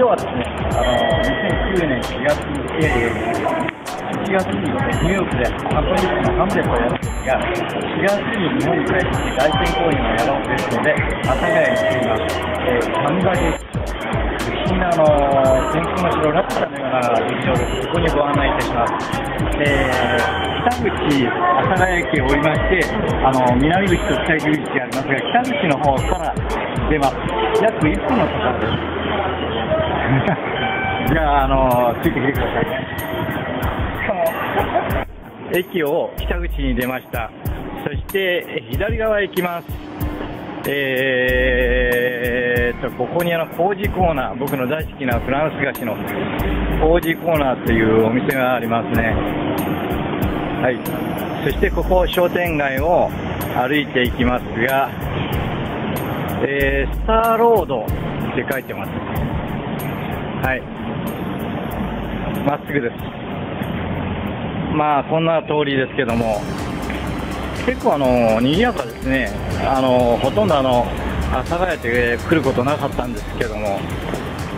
今日はですね、あの2009年4月、えー、1月にニューヨークでカントリーのハムレットをやるんですが、4月に日本に帰ってきて凱旋公演をやろうということで、阿佐ヶ谷に来ています。えー、サンバ劇不思議なあの天空の城ラピュタのような劇場です。ここにご案内いたします。えー、北口阿佐ヶ谷駅を降りまして、あの南口と北口がありますが、北口の方から出ます。約1分のところです。じゃあ、あのついてきてくださいね。駅を北口に出ました。そして左側へ行きます。えーと、ここにあの工事コーナー、僕の大好きなフランス菓子の工事コーナーというお店がありますね。はい。そしてここ商店街を歩いていきますが、えー、スターロードって書いてます。はい。まっすぐです。まあ、こんな通りですけども、結構あの、賑やかですね。あの、ほとんどあの、阿佐ヶ谷って来ることなかったんですけども、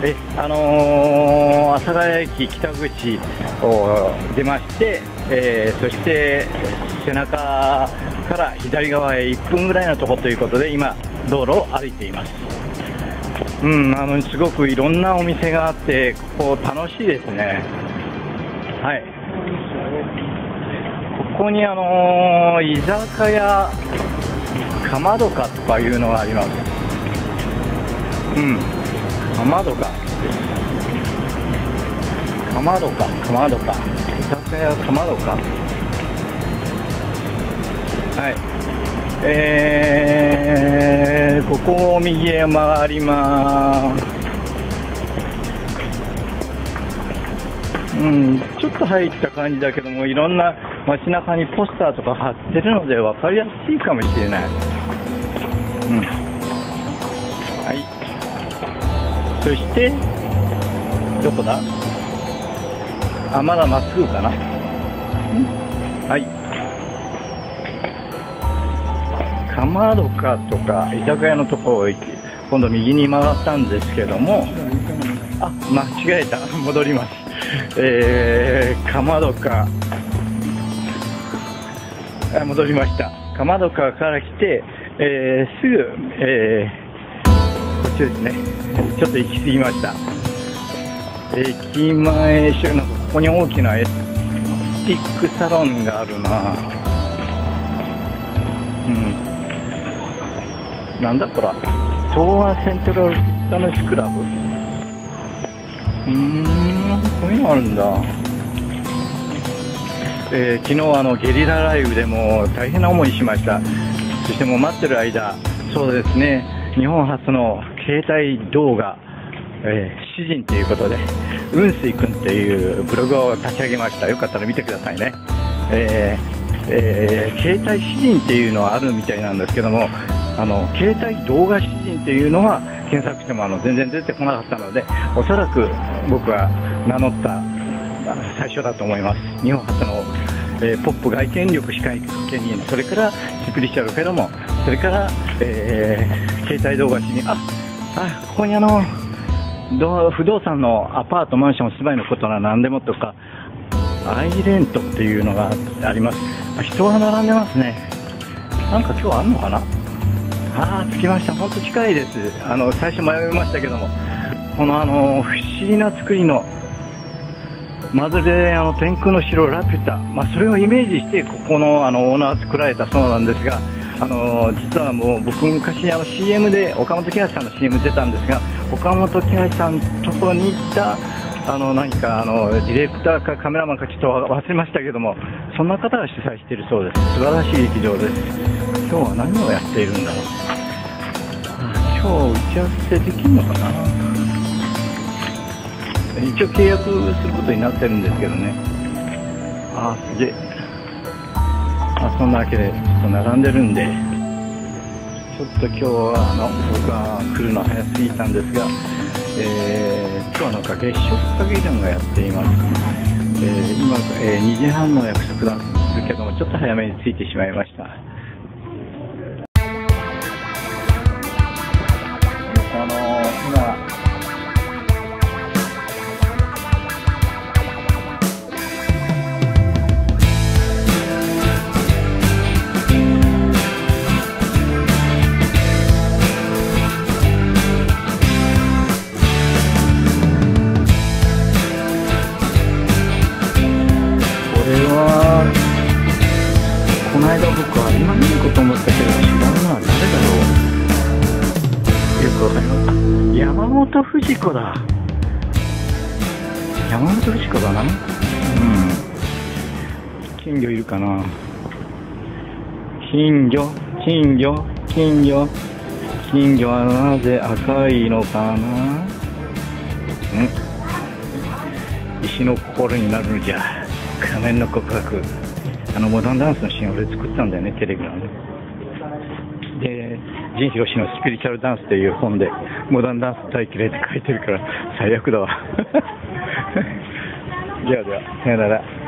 え、あの、阿佐ヶ谷駅北口を出まして、えー、そして背中から左側へ1分ぐらいのところということで、今、道路を歩いています。うん、あのすごくいろんなお店があって、ここ楽しいですね。はい。ここにあの居酒屋かまどかとかいうのがあります。うん、かまどか。かまどか、かまどか。居酒屋かまどか。はい。えー、こを右へ回りますうん、ちょっと入った感じだけどもいろんな街中にポスターとか貼ってるので分かりやすいかもしれない、うん、はいそしてどこだあまだまっすぐかなはいかまどかとか居酒屋のところを今度右に回ったんですけどもあ間違えた。戻ります。えー、かまどか戻りました。かまどかから来て、えー、すぐ、えー、こっちですね。ちょっと行き過ぎました。駅前なんかここに大きなエスティックサロンがあるな。うん。なんだこれ東和セントラルフィットネスクラブ？うーんこういうのあるんだ。えー、昨日あのゲリラライブでも大変な思いしました。そしてもう待ってる間そうですね。日本初の携帯動画、えー、詩人ということで雲水君っていうブログを立ち上げました。よかったら見てくださいね。えー、えー、携帯詩人っていうのはあるみたいなんですけどもあの携帯動画詩人っていうのは検索してもあの全然出てこなかったのでおそらく僕は名乗った最初だと思います。日本初の、えー、ポップ外見力司会権人それからスピリチュアルフェロモンそれから、えー、携帯動画詩人ああここにあの不動産のアパートマンション住まいのことは何でもとかアイレントっていうのがあります。人が並んでますね。なんか今日あんのかな？ああ着きました。本当近いです。あの最初迷いましたけども。このあの不思議な作りのまるであの天空の城ラピュタ、まあ、それをイメージしてここのあのオーナー作られたそうなんですがあの実はもう僕昔あの CM で岡本喜八さんの CM 出たんですが岡本喜八さんところに行ったあの何かあのディレクターかカメラマンかちょっと忘れましたけどもそんな方が主催しているそうです。素晴らしい劇場です。今日は何をやっているんだろう。今日打ち合わせできるのかな。一応契約することになってるんですけどね。ああすげえ。あそんなわけでちょっと並んでるんで。ちょっと今日はあの僕が来るの早すぎたんですが、えー、今日はなんか月食歌劇団がやっています、えー、今、えー、2時半の約束なんですけどもちょっと早めに着いてしまいました。よくわかります山本藤子だ。山本藤子だな。うん。金魚いるかな。金魚？金魚？金魚？金魚はなぜ赤いのかな？うん。石の心になるのじゃ。仮面の告白。あのモダンダンスのシーン俺作ったんだよねテレビのね仁博士のスピリチュアルダンスという本でモダンダンス大嫌いって書いてるから最悪だわ。ではではさよなら。